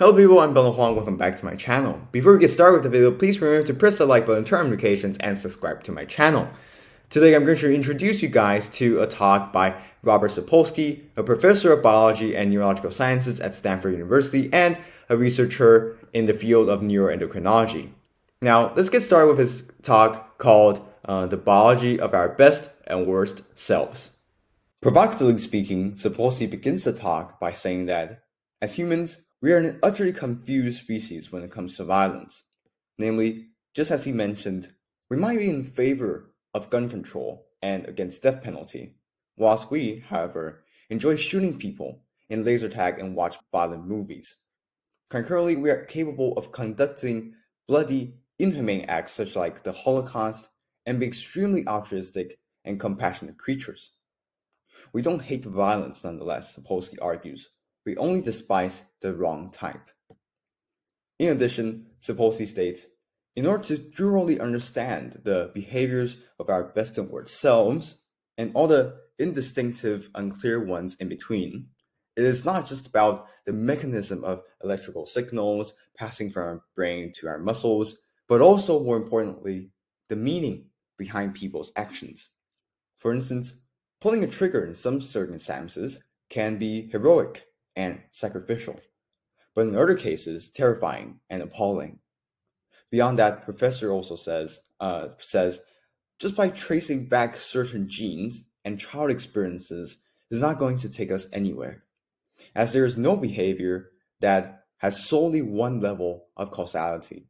Hello people, I'm Beldon Huang, welcome back to my channel. Before we get started with the video, please remember to press the like button, turn on notifications, and subscribe to my channel. Today I'm going to introduce you guys to a talk by Robert Sapolsky, a professor of biology and neurological sciences at Stanford University and a researcher in the field of neuroendocrinology. Now, let's get started with his talk called uh, The Biology of Our Best and Worst Selves. Provocatively speaking, Sapolsky begins the talk by saying that as humans, we are an utterly confused species when it comes to violence. Namely, just as he mentioned, we might be in favor of gun control and against death penalty, whilst we, however, enjoy shooting people in laser tag and watch violent movies. Concurrently, we are capable of conducting bloody, inhumane acts such like the Holocaust and be extremely altruistic and compassionate creatures. We don't hate violence nonetheless, Sapolsky argues, we only despise the wrong type. In addition, Sapolsky states, in order to thoroughly understand the behaviors of our best and worst selves, and all the indistinctive, unclear ones in between, it is not just about the mechanism of electrical signals passing from our brain to our muscles, but also, more importantly, the meaning behind people's actions. For instance, pulling a trigger in some circumstances can be heroic and sacrificial, but in other cases, terrifying and appalling. Beyond that, Professor also says, uh, says just by tracing back certain genes and child experiences is not going to take us anywhere, as there is no behavior that has solely one level of causality.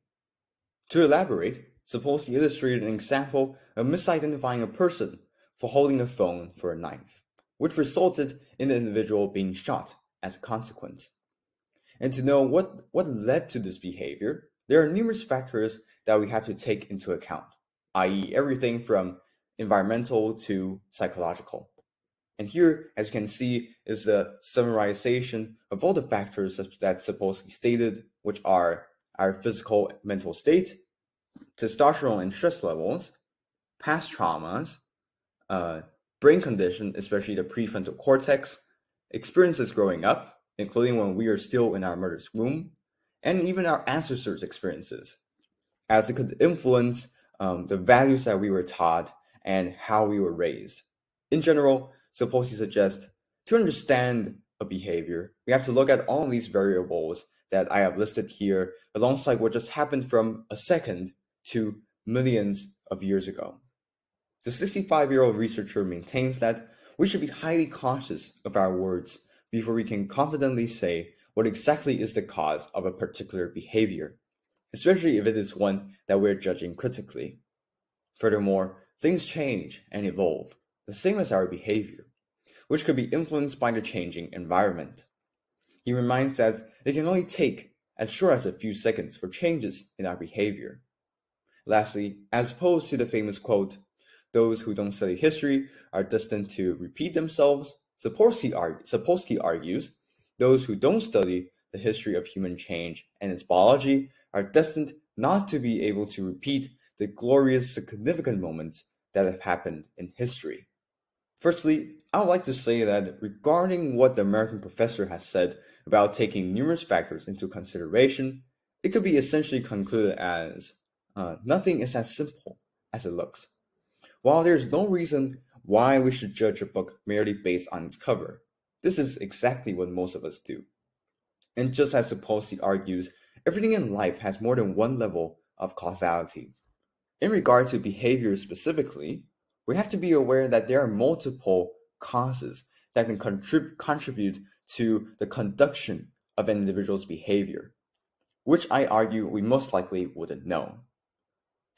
To elaborate, Sapolsky illustrated an example of misidentifying a person for holding a phone for a knife, which resulted in the individual being shot as a consequence. And to know what, what led to this behavior, there are numerous factors that we have to take into account, i.e., everything from environmental to psychological. And here, as you can see, is the summarization of all the factors that Sapolsky stated, which are our physical mental state, testosterone and stress levels, past traumas, uh, brain condition, especially the prefrontal cortex, experiences growing up, including when we are still in our mother's womb, and even our ancestors' experiences, as it could influence um, the values that we were taught and how we were raised. In general, Sapolsky suggests to understand a behavior, we have to look at all these variables that I have listed here alongside what just happened from a second to millions of years ago. The 65 year old researcher maintains that we should be highly cautious of our words before we can confidently say what exactly is the cause of a particular behavior, especially if it is one that we're judging critically. Furthermore, things change and evolve, the same as our behavior, which could be influenced by the changing environment. He reminds us it can only take as short as a few seconds for changes in our behavior. Lastly, as opposed to the famous quote, those who don't study history are destined to repeat themselves. Sapolsky, Sapolsky argues those who don't study the history of human change and its biology are destined not to be able to repeat the glorious, significant moments that have happened in history. Firstly, I would like to say that regarding what the American professor has said about taking numerous factors into consideration, it could be essentially concluded as uh, nothing is as simple as it looks. While there's no reason why we should judge a book merely based on its cover, this is exactly what most of us do. And just as Sapolsky argues, everything in life has more than one level of causality. In regard to behavior specifically, we have to be aware that there are multiple causes that can contrib- contribute to the conduction of an individual's behavior, which I argue we most likely wouldn't know.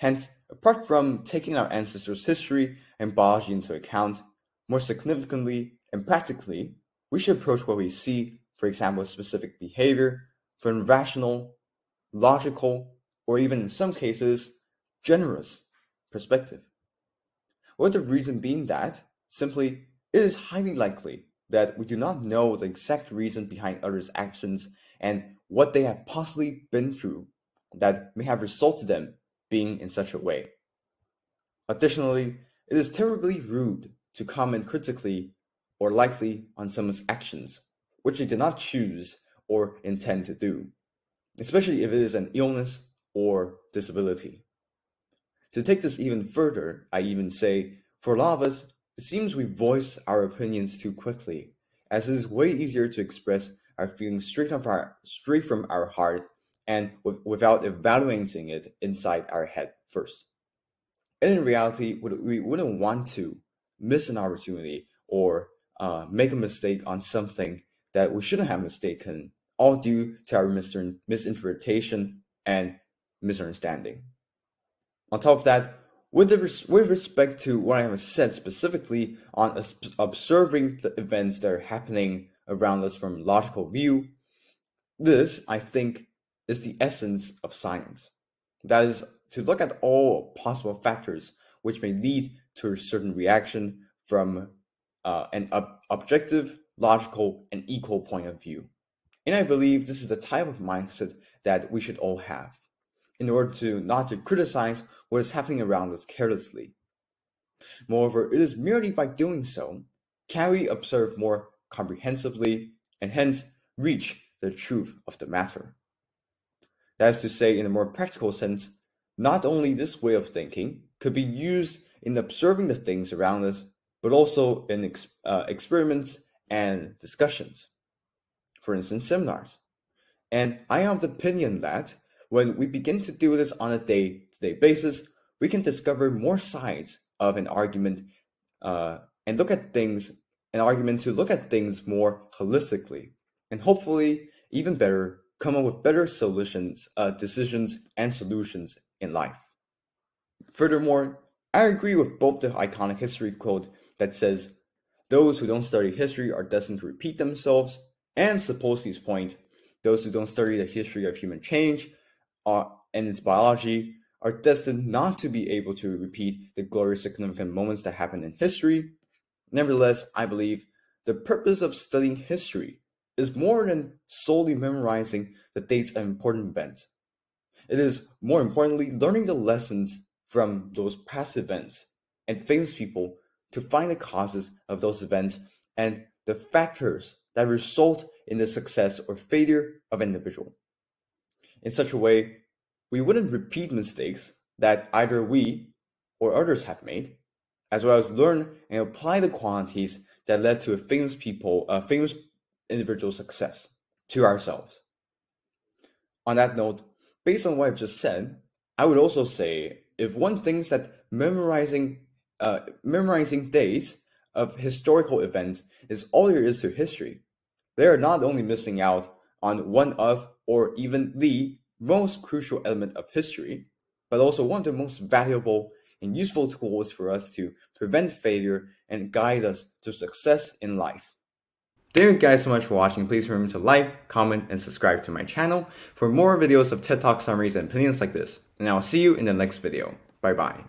Hence, apart from taking our ancestors' history and biology into account, more significantly and practically, we should approach what we see, for example, specific behavior, from rational, logical, or even in some cases, generous perspective. With the reason being that, simply, it is highly likely that we do not know the exact reason behind others' actions and what they have possibly been through that may have resulted them being in such a way. Additionally, it is terribly rude to comment critically or lightly on someone's actions, which they did not choose or intend to do, especially if it is an illness or disability. To take this even further, I even say, for a lot of us, it seems we voice our opinions too quickly, as it is way easier to express our feelings straight from our, straight from our heart and with, without evaluating it inside our head first. And in reality, we wouldn't want to miss an opportunity or uh, make a mistake on something that we shouldn't have mistaken, all due to our mis- misinterpretation and misunderstanding. On top of that, with, res- with respect to what I have said specifically on observing the events that are happening around us from logical view, this, I think, is the essence of science. That is, to look at all possible factors which may lead to a certain reaction from uh, an ob- objective, logical, and equal point of view. And I believe this is the type of mindset that we should all have in order to not to criticize what is happening around us carelessly. Moreover, it is merely by doing so can we observe more comprehensively and hence reach the truth of the matter. That is to say, in a more practical sense, not only this way of thinking could be used in observing the things around us, but also in ex- uh, experiments and discussions. For instance, seminars. And I am of the opinion that when we begin to do this on a day to day basis, we can discover more sides of an argument uh, and look at things, an argument to look at things more holistically, and hopefully, even better, come up with better solutions, uh, decisions, and solutions in life. Furthermore, I agree with both the iconic history quote that says, Those who don't study history are destined to repeat themselves, and Sapolsky's point, those who don't study the history of human change are, and its biology are destined not to be able to repeat the glorious significant moments that happened in history. Nevertheless, I believe the purpose of studying history is more than solely memorizing the dates of important events. It is, more importantly, learning the lessons from those past events and famous people to find the causes of those events and the factors that result in the success or failure of an individual in such a way we wouldn't repeat mistakes that either we or others have made, as well as learn and apply the qualities that led to a famous people, a famous individual success to ourselves. On that note, based on what I've just said, I would also say if one thinks that memorizing uh, memorizing dates of historical events is all there is to history, they are not only missing out on one of or even the most crucial element of history, but also one of the most valuable and useful tools for us to prevent failure and guide us to success in life. Thank you guys so much for watching. Please remember to like, comment, and subscribe to my channel for more videos of TED Talk summaries and opinions like this. And I will see you in the next video. Bye bye.